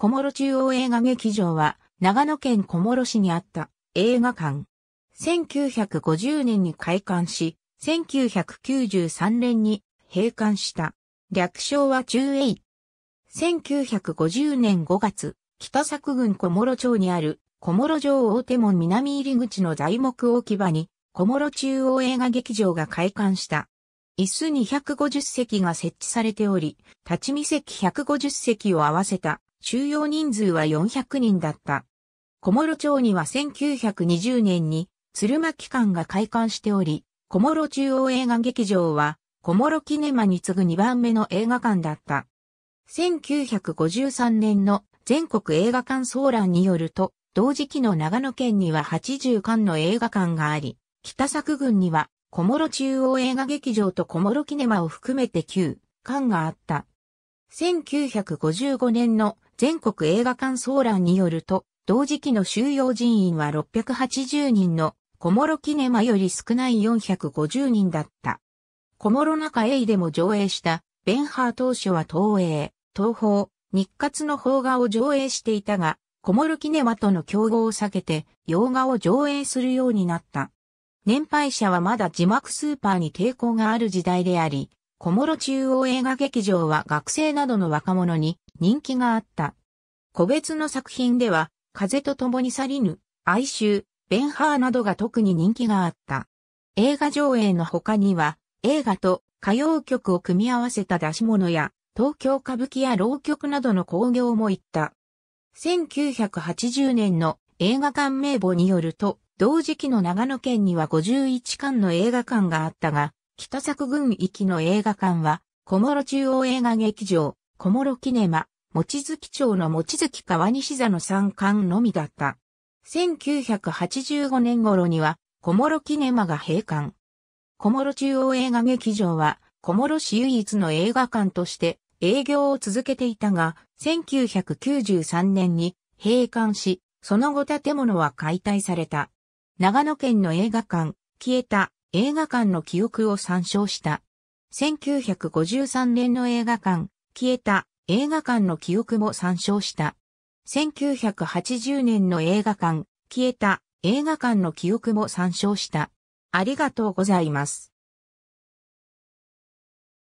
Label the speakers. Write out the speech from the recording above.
Speaker 1: 小諸中央映画劇場は長野県小諸市にあった映画館。1950年に開館し、1993年に閉館した。略称は中英。1950年5月、北作郡小諸町にある小諸城大手門南入り口の材木置き場に小諸中央映画劇場が開館した。椅子250席が設置されており、立ち見席150席を合わせた収容人数は400人だった。小諸町には1920年に鶴巻館が開館しており、小諸中央映画劇場は小諸キネマに次ぐ2番目の映画館だった。1953年の全国映画館総覧によると、同時期の長野県には80館の映画館があり、北作郡には小諸中央映画劇場と小諸キネマを含めて9館があった。1955年の全国映画館総覧によると、同時期の収容人員は680人の小諸キネマより少ない450人だった。小諸中映でも上映したベンハー当初は東映、東宝、日活の邦画を上映していたが、小諸キネマとの競合を避けて洋画を上映するようになった。年配者はまだ字幕スーパーに抵抗がある時代であり、小諸中央映画劇場は学生などの若者に人気があった。個別の作品では、風と共に去りぬ、哀愁、ベンハーなどが特に人気があった。映画上映の他には、映画と歌謡曲を組み合わせた出し物や、東京歌舞伎や浪曲などの興行も行った。1980年の映画館名簿によると、同時期の長野県には51館の映画館があったが、北作郡域の映画館は、小諸中央映画劇場、小諸キネマ、望月町の望月川西座の三館のみだった。1985年頃には、小諸キネマが閉館。小諸中央映画劇場は、小諸市唯一の映画館として営業を続けていたが、1993年に閉館し、その後建物は解体された。長野県の映画館、消えた映画館の記憶を参照した。1953年の映画館、消えた映画館の記憶も参照した。1980年の映画館、消えた映画館の記憶も参照した。ありがとうございます。